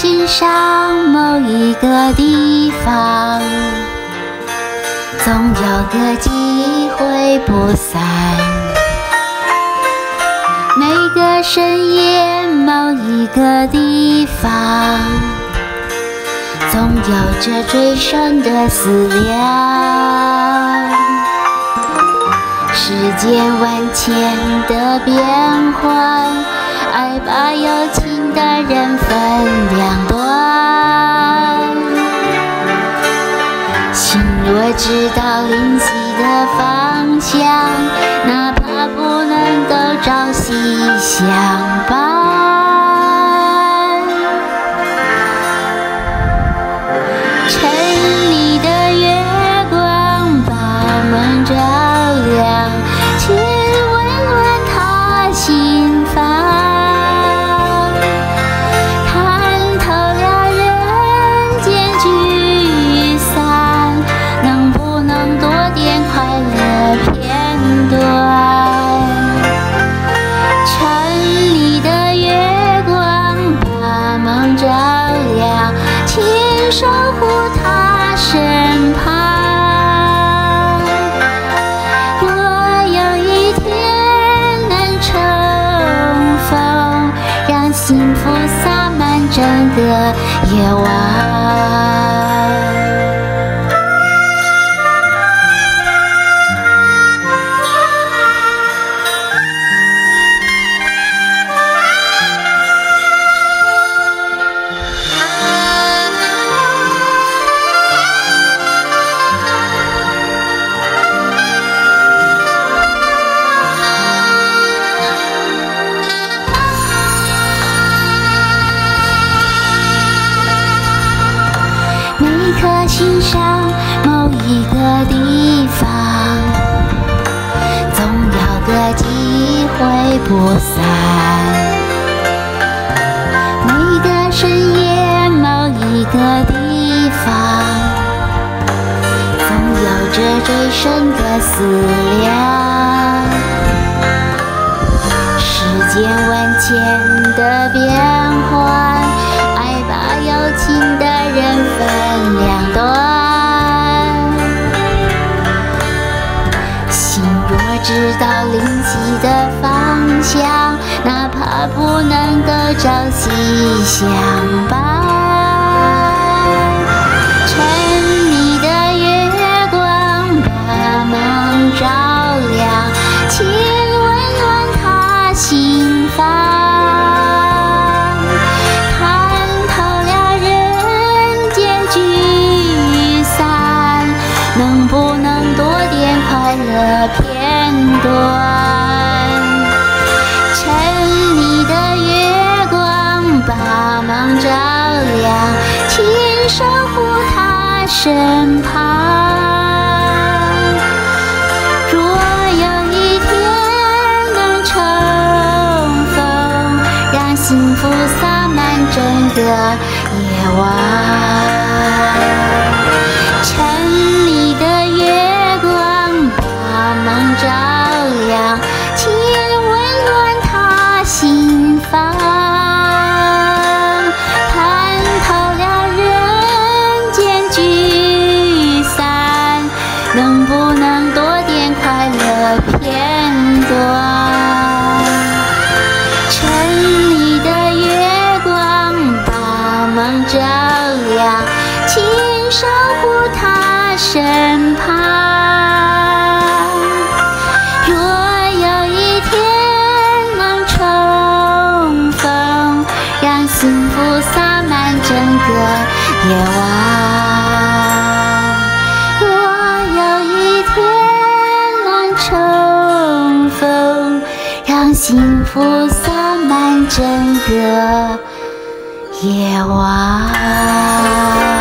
心上某一个地方，总有个机会不散。每个深夜某一个地方，总有着最深的思量。世间万千的变幻，爱把有情的人分两端。心若知道灵犀的方向，哪怕不能够朝夕相守护他身旁。若有一天能重逢，让幸福洒满整个夜晚。心上某一个地方，总有个机会不散。每个深夜某一个地方，总有着最深的思量。世间万千的变幻，不能够朝夕相伴。请守护他身旁。若有一天能重逢，让幸福洒满整个夜晚。能不能多点快乐片段？城里的月光把梦照亮，请守护他身旁。若有一天能重逢，让幸福洒满整个夜晚。幸福洒满整个夜晚